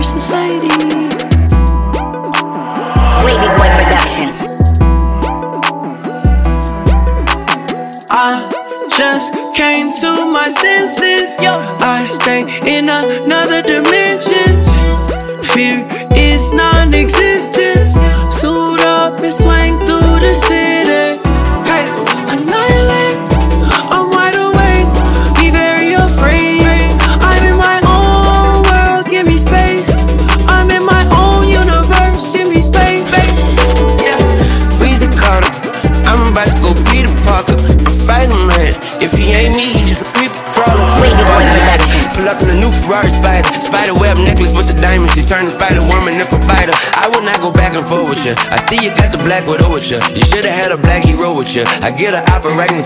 our society. Wavy Boy Productions. I just came to my senses. Yo, I stay in another dimension. Fear is non a creep. Pull up in a new Ferrari Spider. Spider web necklace with the diamonds. You turn the Spider Woman if a biter. I will not go back and forth with you. I see you got the black widow with you. You should've had a black hero with you. I get an operating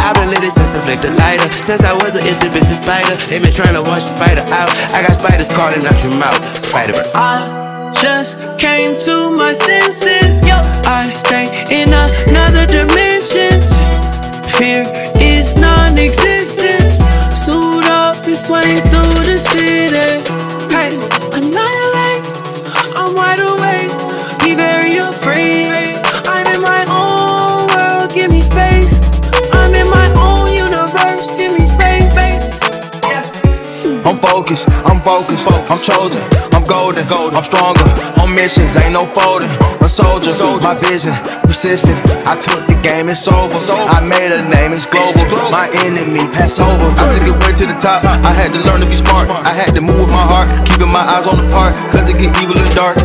I've been lit since I flicked the lighter. Since I was an instant business spider. They been trying to wash the spider out. I got spiders crawling out your mouth. Spider-Verse. I just came to my senses. I stay in another dimension. Fear is non existent. Swing through the city. Hey, annihilate. I'm wide awake. Be very afraid. I'm in my own world. Give me space. I'm in my own universe. Give me space, space. Yeah. I'm focused, I'm focused, I'm chosen, I'm golden, I'm stronger, on missions, ain't no folding. A soldier, my vision, persistent. I took the game, it's over. I made a name, it's global. My enemy, pass over. I took it way to the top. I had to learn to be smart. I had to move with my heart, keeping my eyes on the part, cause it get evil and dark.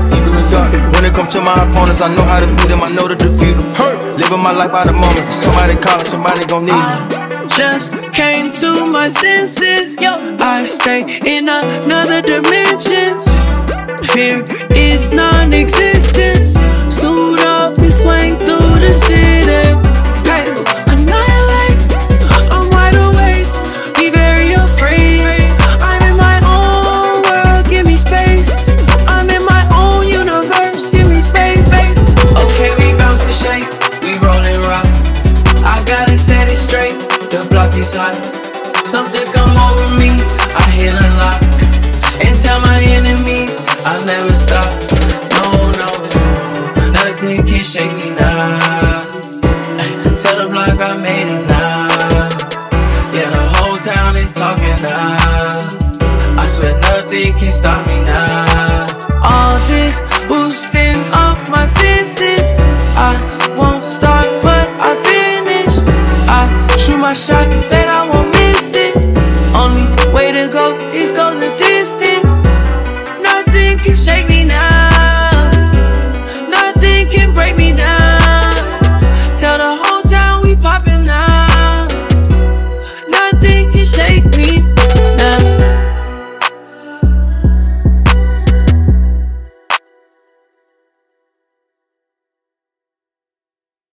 When it comes to my opponents, I know how to beat them, I know to defeat them. Living my life by the moment. Somebody calling, somebody gon' need me. Just came to my senses. I stay in another dimension. Fear is non existent. Suit up and swing through the city. Hey, annihilate. I'm wide awake. Be very afraid. I'm in my own world. Give me space. I'm in my own universe. Give me space. Okay, we bounce and shake. We rollin' rock. I gotta set it straight. The block is hot. Something's come over me. I hit a lock. And tell my enemies I'll never stop. No, no, no. Nothing can shake me now. Tell the block I made it now. Yeah, the whole town is talking now. I swear nothing can stop me now. All this boosting up my senses.